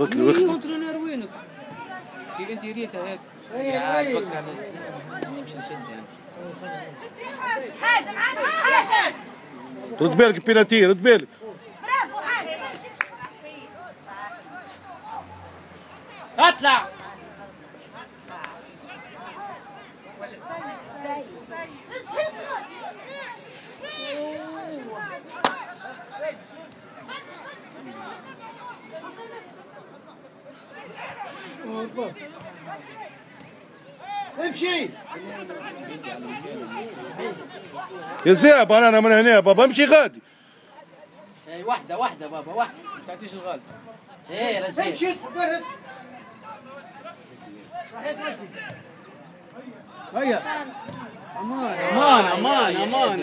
قلت له وينك؟ كيف انت ريتها هيك؟ أي فكر نمشي نشد حازم عندك حازم. رد بالك بيناتي رد بالك. برافو حازم. اطلع. امشي. يا زياب أنا من هنا بابا امشي غادي. اي واحدة واحدة بابا واحدة ما تعطيش الغالب. إيه رجال امشي رشدي هيا. أمان أمان أمان أمان.